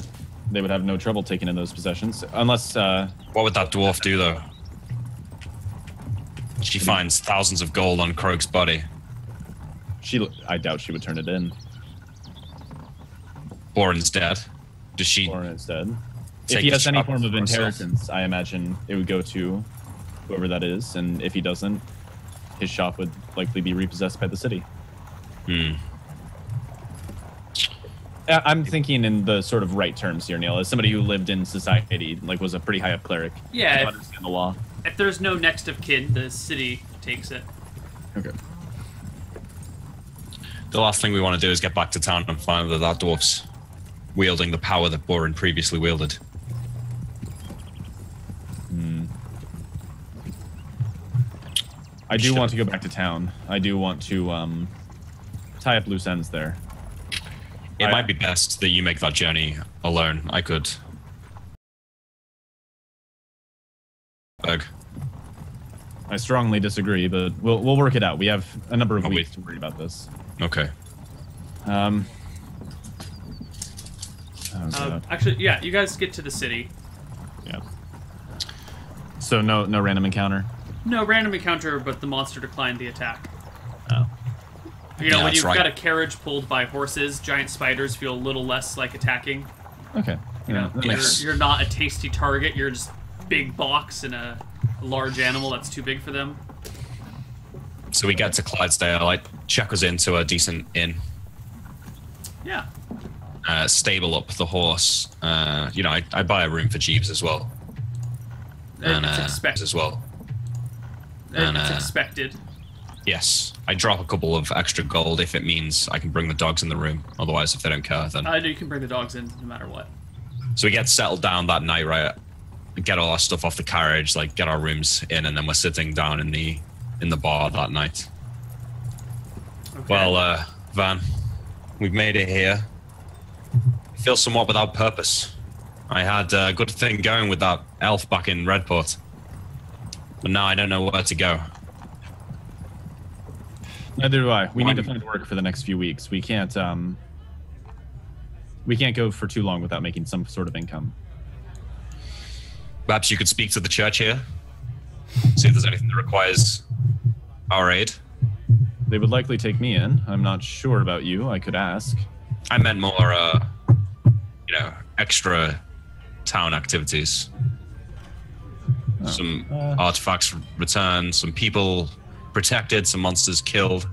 they would have no trouble taking in those possessions unless uh What would that dwarf do, though? She finds thousands of gold on Croak's body. she I doubt she would turn it in Borin's dead. Does she? or instead. If he has any form of inheritance, I imagine it would go to whoever that is, and if he doesn't, his shop would likely be repossessed by the city. Hmm. I- I'm thinking in the sort of right terms here, Neal. As somebody who lived in society, like was a pretty high up cleric, Yeah, if- understand the law. If there's no next of kin, the city takes it. Okay. The last thing we want to do is get back to town and find that that dwarf's wielding the power that Borin previously wielded. Hmm. I do want to go back to town. I do want to um, tie up loose ends there. It I, might be best that you make that journey alone. I could. Berg. I strongly disagree, but we'll we'll work it out. We have a number of oh, weeks we... to worry about this. Okay. Um, oh, Uh, actually, yeah, you guys get to the city. yeah. So no no random encounter. No random encounter, but the monster declined the attack. Oh. You know, Yeah, when you've right. got a carriage pulled by horses, giant spiders feel a little less like attacking. Okay. You yeah, know, you're, you're not a tasty target. You're just big box and a large animal that's too big for them. So we get to Clydesdale. I check us into a decent inn, Yeah. Uh, stable up the horse. Uh, you know, I, I buy a room for Jeeves as well. And it's uh, expected. as well. it's and, uh, expected. Yes, I drop a couple of extra gold if it means I can bring the dogs in the room. Otherwise, if they don't care, then I know you can bring the dogs in no matter what. So we get settled down that night, right? Get all our stuff off the carriage, like get our rooms in, and then we're sitting down in the in the bar that night. Okay. Well, uh, Van, we've made it here. I feel somewhat without purpose. I had a good thing going with that elf back in Redport, but now I don't know where to go. Neither do I. We need to find work for the next few weeks. We can't um we can't go for too long without making some sort of income. Perhaps you could speak to the church here, see if there's anything that requires our aid. They would likely take me in. I'm not sure about you. I could ask. I meant more, uh, you know, extra town activities. Some uh. artifacts returned, some people protected, some monsters killed.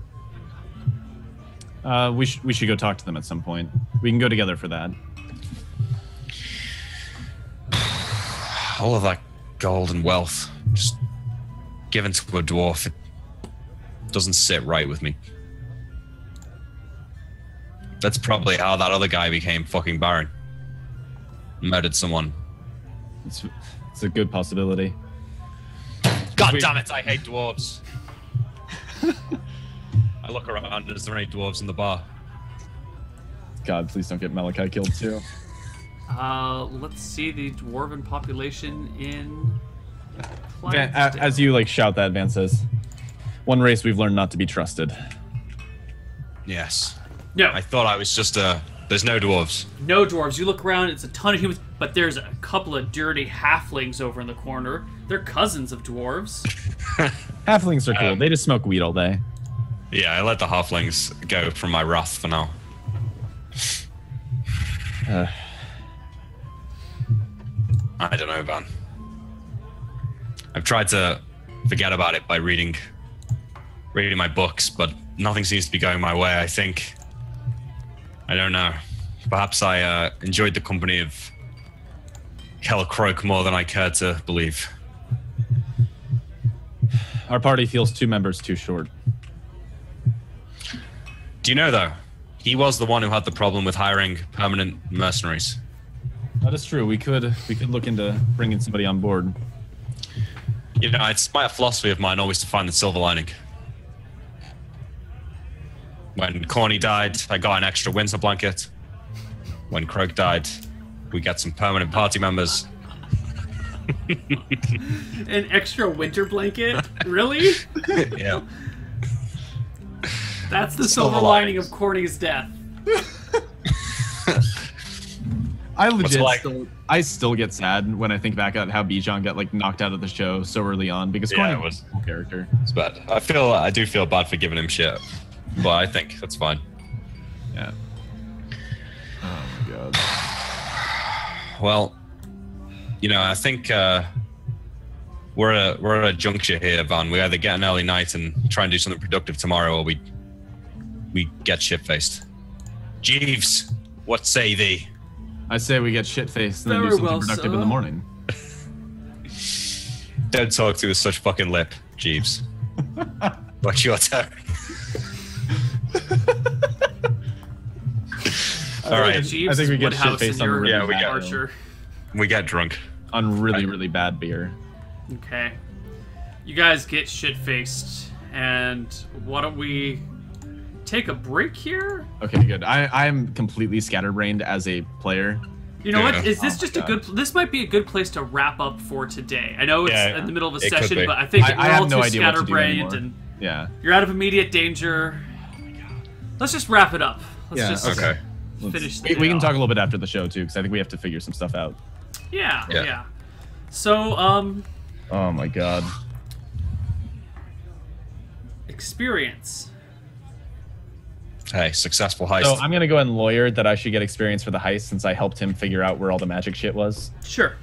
Uh, we should we should go talk to them at some point. We can go together for that. <sighs> All of that gold and wealth just given to a dwarf. It doesn't sit right with me. That's probably how that other guy became fucking Baron. Murdered someone. It's it's a good possibility. God Wait. damn it, I hate dwarves. <laughs> I look around, is there any dwarves in the bar? God, please don't get Malachi killed too. <laughs> Uh, let's see the dwarven population in. Van, as you like shout that, Van says, "One race we've learned not to be trusted." Yes. Yeah. I thought I was just uh there's no dwarves. no dwarves. You look around, it's a ton of humans, but there's a couple of dirty halflings over in the corner. They're cousins of dwarves. <laughs> Halflings are cool. Um, they just smoke weed all day. Yeah, I let the halflings go from my wrath for now. Uh, <sighs> I don't know, Van. I've tried to forget about it by reading reading my books, but nothing seems to be going my way. I think I don't know. Perhaps I uh, enjoyed the company of Keller Croak more than I care to believe. our party feels two members too short. Do you know though? He was the one who had the problem with hiring permanent mercenaries. That is true. We could we could look into bringing somebody on board. You know, it's my philosophy of mine always to find the silver lining. When Corny died, I got an extra winter blanket. When Croak died, we got some permanent party members. <laughs> An extra winter blanket? <laughs> really? <laughs> yeah. That's the Silver silver lining of Corny's death. I legit like- still, I still get sad when I think back at how Bijan got like knocked out of the show so early on because Yeah, Corny was was- a cool character. It's bad. I feel I do feel bad for giving him shit. But I think that's fine. Yeah. Oh my god. Well, you know, I think uh, we're at a, we're at a juncture here, Van. We either get an early night and try and do something productive tomorrow, or we we get shit faced. Jeeves, what say thee? I say we get shit faced and then do something well, productive in the morning. Don't talk to with such fucking lip, Jeeves. <laughs> What's your turn? All right, Jeeves I think we get Woodhouse shit-faced and on really Yeah, we bad get- Archer. we get drunk. on really really bad beer. Okay. You guys get shit faced, and why don't we take a break here? Okay, good. I I'm completely scatterbrained as a player. You know Yeah. what? Is this Oh just a good? This might be a good place to wrap up for today. I know it's Yeah, in the middle of a session, but I think I- we're I all no too idea what to do scatterbrained and Yeah. you're out of immediate danger. Oh Let's just wrap it up. Let's Yeah, just Okay. Finish. The We, day we can off. talk a little bit after the show too, because I think we have to figure some stuff out. Yeah, yeah, Yeah. So, um, Oh my god. experience. Hey, successful heist. So I'm gonna go and lawyer that I should get experience for the heist since I helped him figure out where all the magic shit was. Sure.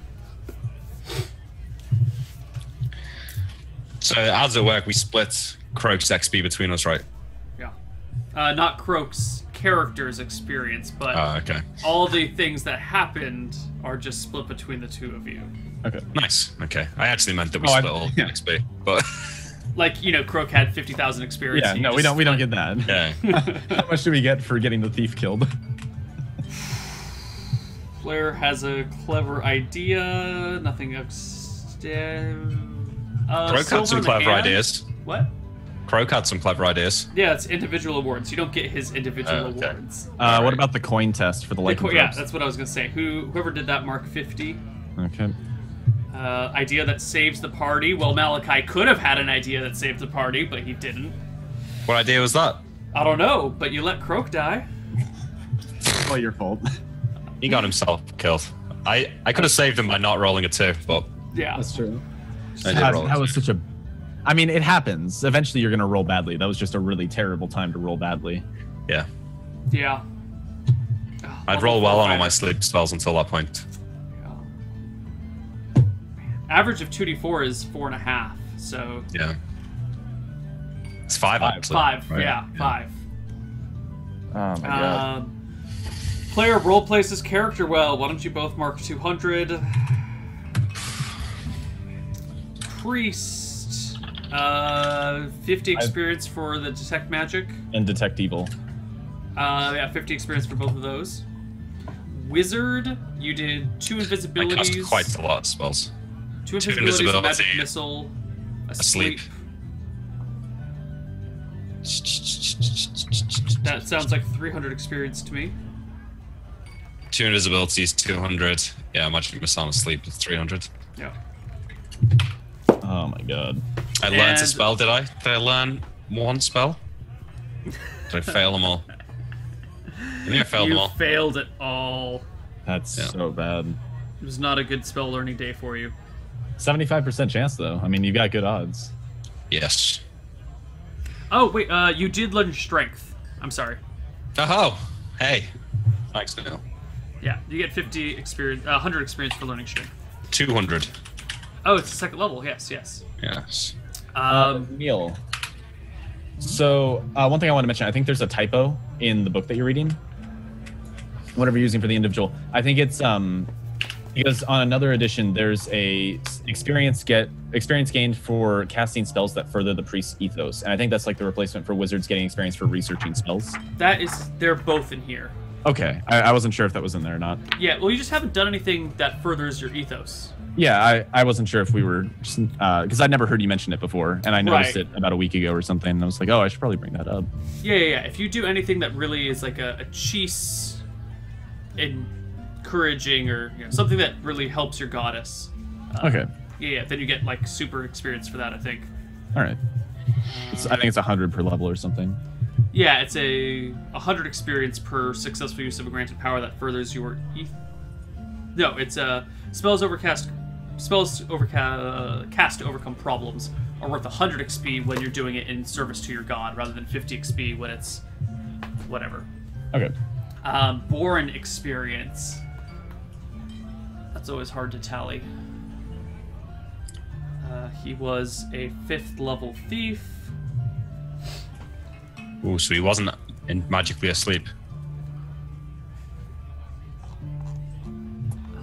So how does it work? We split Croak's XP between us, right? Yeah. Uh, not Croak's character's experience, but Oh, okay. all the things that happened are just split between the two of you. Okay. Nice. Okay. I actually meant that we Oh, I- split all yeah. XP, but <laughs> Like you know, Croak had fifty thousand experience. Yeah, no, we don't we don't get that. yeah. <laughs> <laughs> How much do we get for getting the thief killed? Flair has a clever idea. Nothing else. Uh, Croak had Silver some clever McGann? ideas. What? Croak had some clever ideas. Yeah, it's individual awards. You don't get his individual Oh, okay. awards. Uh, Alright. what about the coin test for the The co- yeah, that's what I was gonna say. Who whoever did that mark fifty. Okay. Uh, idea that saves the party. Well, Malachi could have had an idea that saved the party, but he didn't. What idea was that? I don't know, but you let Croak die. <laughs> All your fault. <laughs> He got himself killed. I, I could have saved him by not rolling a two, but Yeah. That's true. I did that, roll that was such a. I mean, it happens. Eventually, you're gonna roll badly. That was just a really terrible time to roll badly. Yeah. Yeah. I'd roll well on all my sleep spells until that point. Average of 2d4 is four and a half, so Yeah. It's five, Five. actually. five. right? Yeah, five. Oh my Um, player role plays his character well. Why don't you both mark 200? <sighs> Priest. Uh, 50 experience for the detect magic. And detect evil. Uh, yeah, 50 experience for both of those. Wizard, you did two invisibilities. I invisibilities. cast quite a lot of spells. two two invisibilities, a magic invisibility, missile, asleep. asleep. That sounds like 300 experience to me. Two invisibilities, 200. Yeah, magic missile on asleep is 300. Yeah. Oh my god. I learned a spell, did I? Did I learn one spell? Did I fail them all? I think I failed you them all. failed it all. That's Yeah. so bad. It was not a good spell learning day for you. 75% chance though. I mean, you got good odds. Yes. Oh wait, uh, you did learn strength. I'm sorry. Oh, hey. Thanks, Neal. Yeah, you get 50 experience, uh, 100 experience for learning strength. 200. Oh, it's the second level. Yes, yes. Yes. Um, Neal. So, uh, one thing I want to mention, I think there's a typo in the book that you're reading. Whatever you're using for the individual, I think it's um because on another edition there's a experience get experience gained for casting spells that further the priest's ethos, and I think that's like the replacement for wizards getting experience for researching spells. that is, they're both in here. Okay, I, I wasn't sure if that was in there or not. Yeah, well, you just haven't done anything that furthers your ethos. Yeah, I, I wasn't sure if we were because I'd never heard you mention it before, and I noticed Right. it about a week ago or something. And I was like, oh, I should probably bring that up. Yeah, yeah, yeah. If you do anything that really is like a, a cheese encouraging or you know, something that really helps your goddess. uh, Okay, Yeah, yeah, then you get like super experience for that, I think. all right. It's, I think it's hundred per level or something. Yeah, it's a 100 experience per successful use of a granted power that furthers your No, it's uh, spells overcast spells overcast cast to overcome problems are worth 100 XP when you're doing it in service to your god rather than 50 XP when it's whatever. Okay. Um, Borin experience. That's always hard to tally. Uh, he was a fifth level thief. Oh, so he wasn't in magically asleep.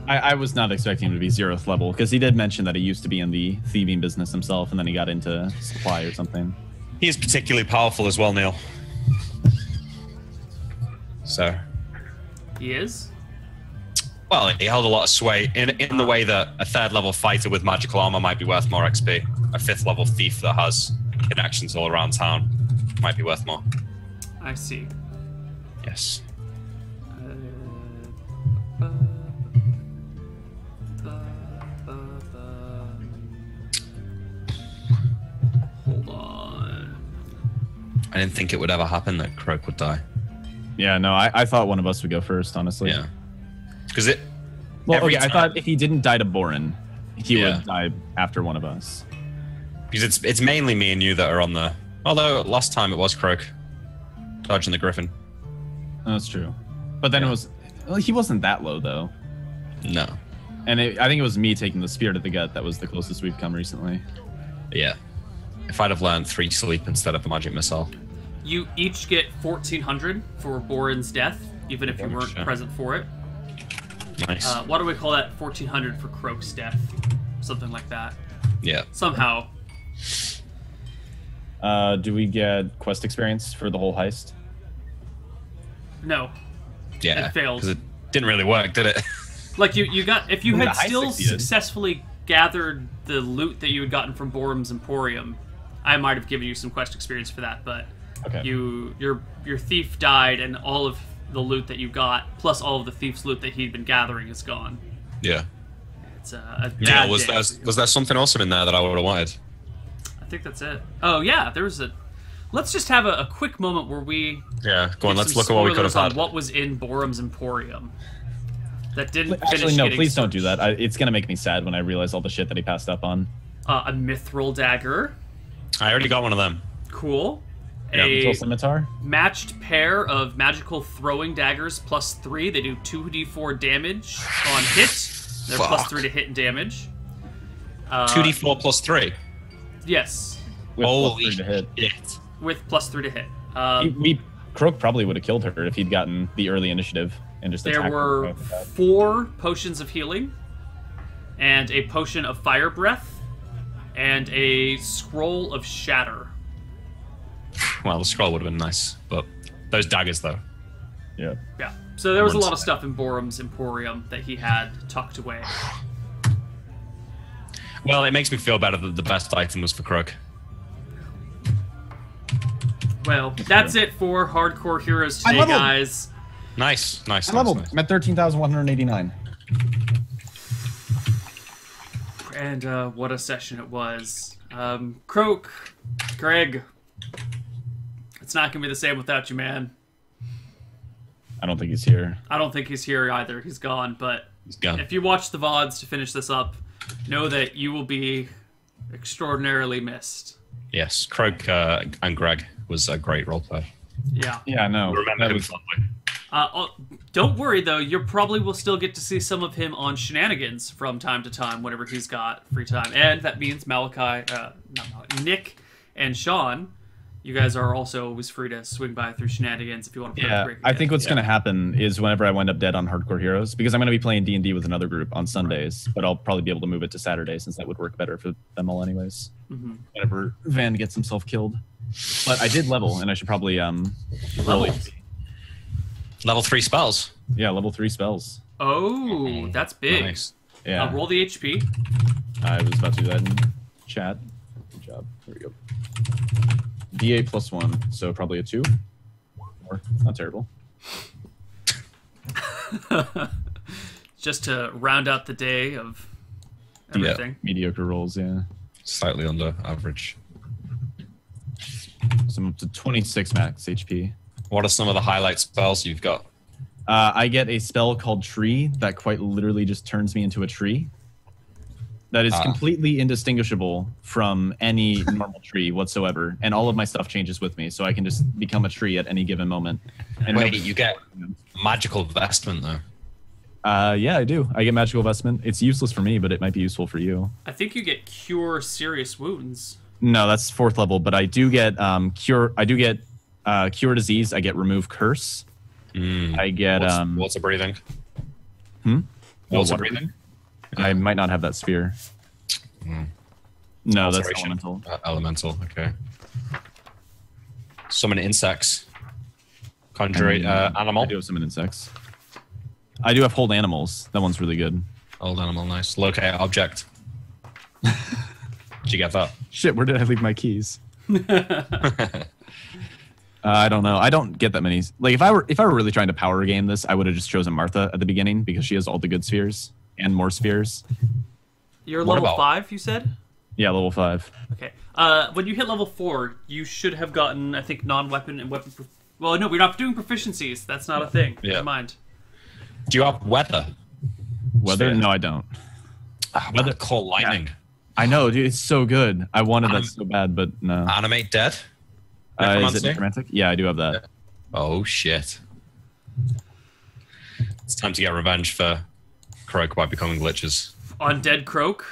I, I was not expecting him to be zeroth level because he did mention that he used to be in the thieving business himself, and then he got into supply or something. He is particularly powerful as well, Neal. So, He is. well, he held a lot of sway in in the way that a third level fighter with magical armor might be worth more XP. A fifth level thief that has connections all around town might be worth more. I see. Yes. I didn't think it would ever happen that Croak would die. Yeah, no, I, I thought one of us would go first, honestly. Yeah. Because it. Well, okay, I thought if he didn't die to Borin, he Yeah. would die after one of us. Because it's it's mainly me and you that are on the. Although last time it was Croak, dodging the Griffin. That's true. But then it was, well, he wasn't that low though, No. and it, I think it was me taking the spear to the gut that was the closest we've come recently. Yeah. If I'd have learned three sleep instead of the magic missile. You each get 1400 for Borin's death, even if you weren't shit. present for it. Nice. Uh, what do we call that? 1400 for Croak's death. Something like that. yeah. Somehow. Uh, do we get quest experience for the whole heist? No. Yeah. It failed. Because it didn't really work, did it? <laughs> Like you, you got if you had still successfully gathered the loot that you had gotten from Borum's Emporium, I might have given you some quest experience for that. But Okay. you your your thief died, and all of the loot that you got, plus all of the thief's loot that he'd been gathering, is gone. yeah. It's a, a bad Yeah. Was day. there was there something awesome in there that I would have wanted? I think that's it. Oh yeah, there was a. Let's just have a, a quick moment where we Yeah. Go on. Let's look at what we could have had. What was in Borum's Emporium? That didn't finish Actually, no. getting Please don't do that. I, it's gonna make me sad when I realize all the shit that he passed up on. Uh, a mithril dagger, I already got one of them. cool. Yeah, a Kill scimitar. matched pair of magical throwing daggers plus three. They do 2d4 damage on hit. They're Fuck. three to hit and damage. Uh, Two D four plus three. Yes, With Holy three to hit. shit. with plus three to hit. Um, we Croak probably would have killed her if he'd gotten the early initiative and just there were the four potions of healing, and a potion of fire breath, and a scroll of shatter. Well, the scroll would have been nice, but those daggers, though. Yeah. Yeah. So there was a lot of stuff in Borum's Emporium that he had tucked away. Well, it makes me feel better that the best item was for Croak. Well, that's it for Hardcore Heroes today, guys. Nice, nice. I level. nice. I'm at 13,189. And uh, what a session it was. Um, Croak, Greg, it's not gonna be the same without you, man. I don't think he's here. I don't think he's here either. He's gone. But He's gone. if you watch the vods to finish this up, know that you will be extraordinarily missed. Yes, Croak uh, and Greg was a great role roleplay. Yeah. Yeah, no. Remember that him was- fondly. Uh, oh, don't worry though. You probably will still get to see some of him on shenanigans from time to time whenever he's got free time, and that means Malachi, uh, not Malachi, Nick, and Sean. You guys are also always free to swing by through shenanigans if you want to. Play Yeah, with Greg I think what's Yeah. going to happen is whenever I wind up dead on Hardcore Heroes, because I'm going to be playing D and D with another group on Sundays, but I'll probably be able to move it to Saturday since that would work better for them all, anyways. Mhm. Whenever Van gets himself killed, but I did level, and I should probably um, roll Leveled? It. Level three spells. Yeah, level three spells. Oh, that's big. Nice. Yeah, Uh, roll the HP. I was about to do that in chat. Good job. There we go. D8 plus one, so probably a two. Or not terrible. <laughs> Just to round out the day of Yeah. everything. Mediocre rolls, yeah. Slightly under average. So I'm up to 26 max HP. What are some of the highlight spells you've got? Uh, I get a spell called Tree that quite literally just turns me into a tree. That is Ah. completely indistinguishable from any <laughs> normal tree whatsoever, and all of my stuff changes with me, so I can just become a tree at any given moment. And Wait, nobody- you get magical vestment though. Uh, yeah, I do. I get magical vestment. It's useless for me, but it might be useful for you. I think you get cure serious wounds. No, that's fourth level, but I do get um cure. I do get uh cure disease. I get remove curse. Mm. I get What's, um. what's a breathing? Hmm? What's a breathing? I might not have that sphere. Mm. No, that's elemental. Uh, elemental. Okay. Summon insects. Conjure I mean, uh, animal. I do have summon insects. I do have hold animals. That one's really good. Old animal. Nice. Locate object. <laughs> Did you get that? Shit, where did I leave my keys? <laughs> Uh, I don't know. I don't get that many. Like if I were if I were really trying to power game this, I would have just chosen Martha at the beginning because she has all the good spheres and more spheres. You're What level about- five, you said? Yeah, level five. Okay. Uh, when you hit level four, you should have gotten, I think, non-weapon and weapon. Pro- well, no, we're not doing proficiencies. That's not a thing. Yeah. Never mind. Do you have weather? Weather? Sphere. No, I don't. Ah, weather call lightning. I know, dude. It's so good. I wanted Um, that so bad, but no. Animate dead. Uh, is it necromancy? necromantic? Yeah, I do have that. Oh shit! It's time to get revenge for Croak by becoming glitches. Undead croak,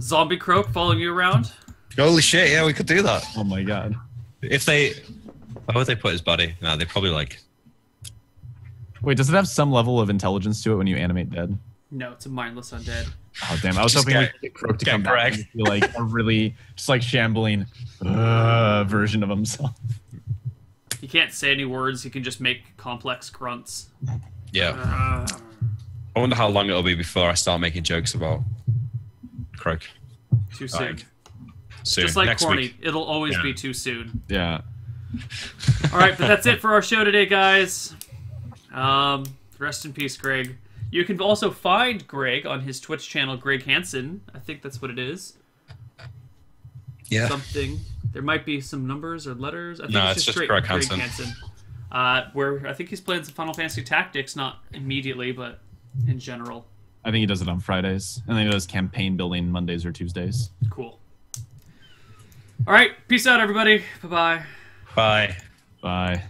zombie croak following you around. Holy shit! Yeah, we could do that. Oh my god. If they, where would they put his body? No, they probably like. Wait, does it have some level of intelligence to it when you animate dead? No, it's a mindless undead. Oh damn! I was Just hoping we get- could get Croak to get come back and feel like a really just like shambling uh, version of himself. He can't say any words. He can just make complex grunts. Yeah. Uh, I wonder how long it'll be before I start making jokes about Croak. too soon. Like, Soon. Just like Next corny, week. it'll always Yeah. be too soon. Yeah. All right, but that's it for our show today, guys. Um, rest in peace, Greg. You can also find Greg on his Twitch channel, Greg Hansen. I think that's what it is. Yeah. Something. There might be some numbers or letters. I think No, it's, it's just just straight Greg Greg Hansen. Hansen. Uh, where I think he's playing some Final Fantasy Tactics, not immediately, but in general. I think he does it on Fridays, and then he does campaign building Mondays or Tuesdays. Cool. All right, peace out, everybody. Bye bye. Bye. Bye.